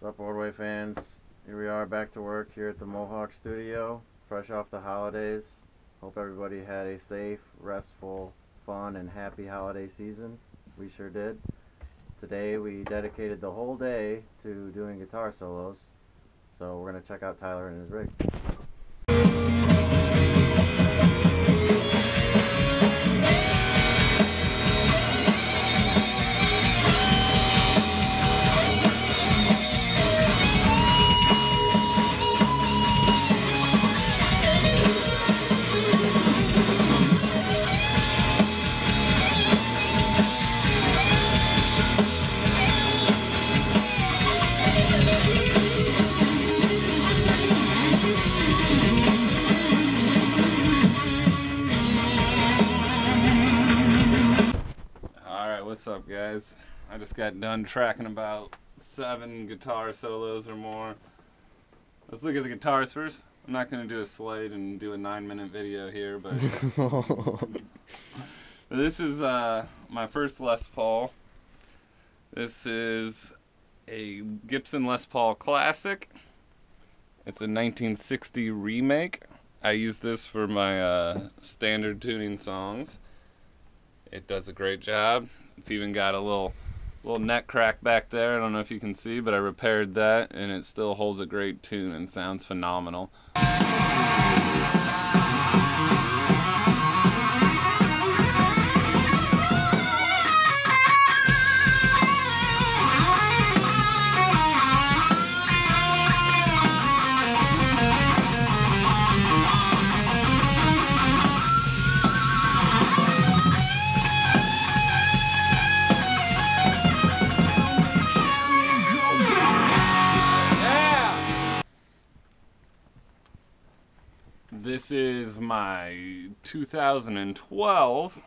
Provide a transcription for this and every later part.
What's up, Ordway fans? Here we are back to work here at the Mohawk Studio, fresh off the holidays. Hope everybody had a safe, restful, fun, and happy holiday season. We sure did. Today we dedicated the whole day to doing guitar solos, so we're going to check out Tyler and his rig. Up, guys? I just got done tracking about seven guitar solos or more. Let's look at the guitars first. I'm not going to do a slide and do a nine minute video here, but this is uh, my first Les Paul. This is a Gibson Les Paul Classic. It's a 1960 remake. I use this for my uh, standard tuning songs. It does a great job. It's even got a little little neck crack back there. I don't know if you can see, but I repaired that and it still holds a great tune and sounds phenomenal. This is my 2012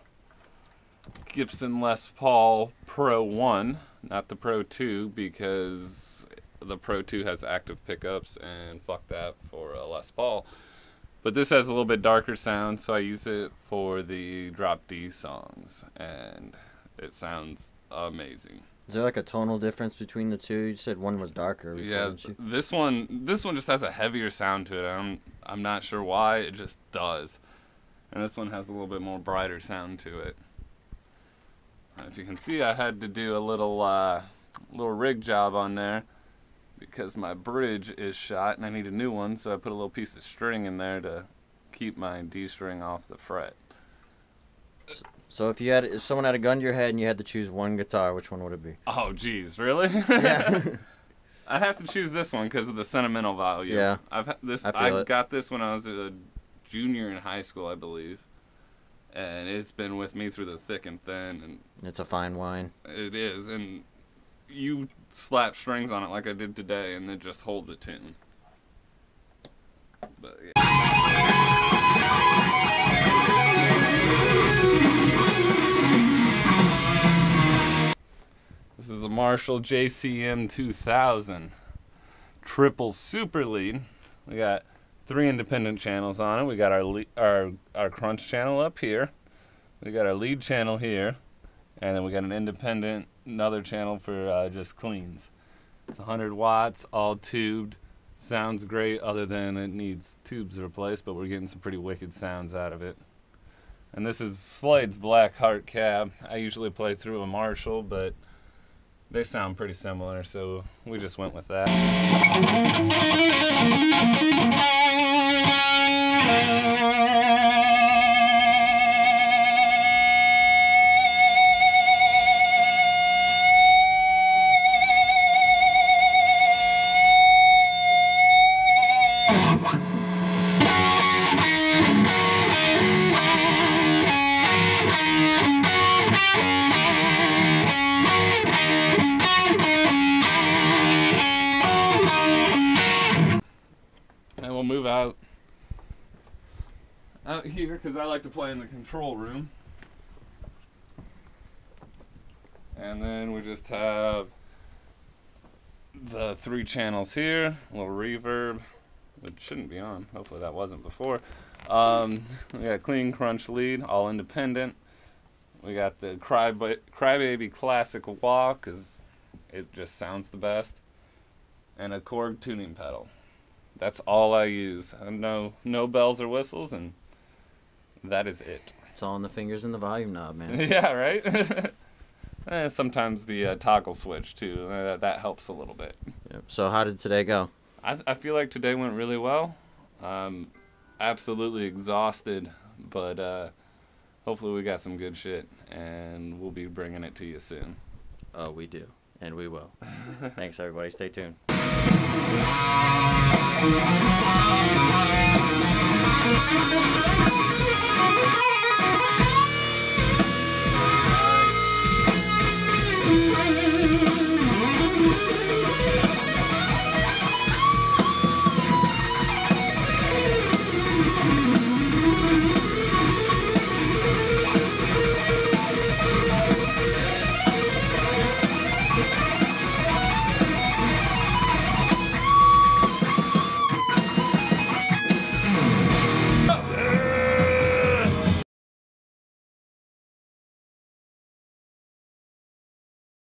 Gibson Les Paul Pro 1, not the Pro 2 because the Pro 2 has active pickups and fuck that for a Les Paul. But this has a little bit darker sound, so I use it for the drop D songs and it sounds amazing. Is there like a tonal difference between the two? You said one was darker. Before, Yeah, this one this one just has a heavier sound to it. I'm I'm not sure why, it just does. And this one has a little bit more brighter sound to it. And if you can see, I had to do a little uh, little rig job on there because my bridge is shot and I need a new one. So I put a little piece of string in there to keep my D string off the fret. So if you had, if someone had a gun to your head and you had to choose one guitar, which one would it be? Oh, geez, really? Yeah. I have to choose this one because of the sentimental value. Yeah. I've this. I I, got this when I was a junior in high school, I believe, and it's been with me through the thick and thin, and It's a fine wine. it is. And you slap strings on it like I did today, and it just holds a tune. Marshall JCM 2000 triple super lead. We got three independent channels on it. We got our le- our our crunch channel up here. We got our lead channel here, and then we got an independent another channel for uh, just cleans. It's 100 watts, all tubed. Sounds great, other than it needs tubes replaced, but we're getting some pretty wicked sounds out of it. And this is Slade's Black Heart cab. I usually play through a Marshall, but they sound pretty similar, so we just went with that. Out here because I like to play in the control room. And then we just have the three channels here, a little reverb, which shouldn't be on. Hopefully that wasn't before. Um, we got clean crunch lead, all independent. We got the Cryba- Crybaby Classic Wah because it just sounds the best. and a Korg tuning pedal. That's all I use. No no bells or whistles, and that is it. It's all in the fingers and the volume knob, man. yeah, right. Eh, sometimes the uh, toggle switch too. Uh, that helps a little bit. Yep. So how did today go? I, I feel like today went really well. Um, absolutely exhausted, but uh, hopefully we got some good shit, and we'll be bringing it to you soon. Oh, we do, and we will. Thanks, everybody. Stay tuned. Thank you.